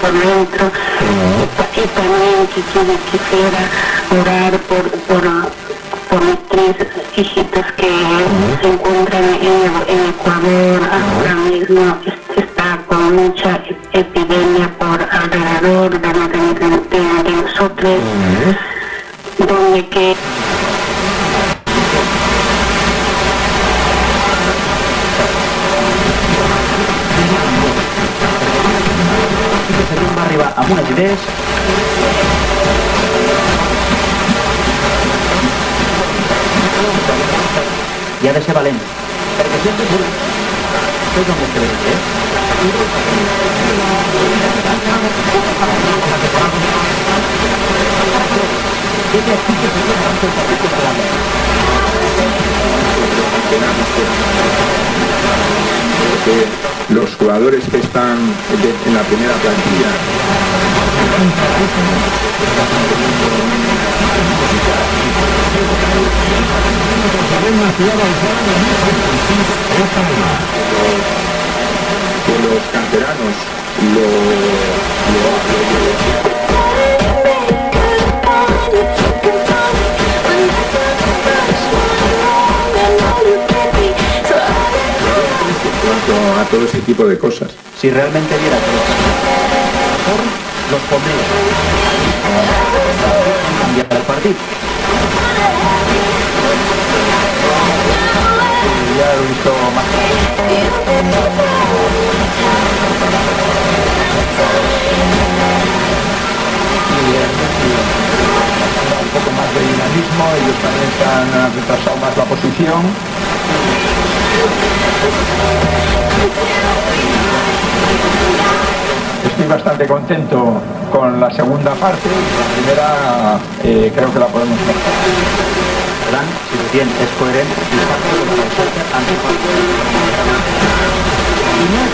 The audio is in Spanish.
por dentro y también que quisiera orar por, mis tres que se encuentran en, en Ecuador. Ahora mismo está con mucha nosotros donde que va arribar amb unes idees i ha de ser valent perquè que ve eh? Los jugadores que están en la primera plantilla. Que los canteranos lo- a todo ese tipo de cosas. Si realmente viera que los los pondría cambiar el partido. Ya lo he visto más. Un poco más de dinamismo, ellos también se han retrasado más la posición. Bastante contento con la segunda parte. La primera eh, creo que la podemos mejorar. si tiene, es coherente y no es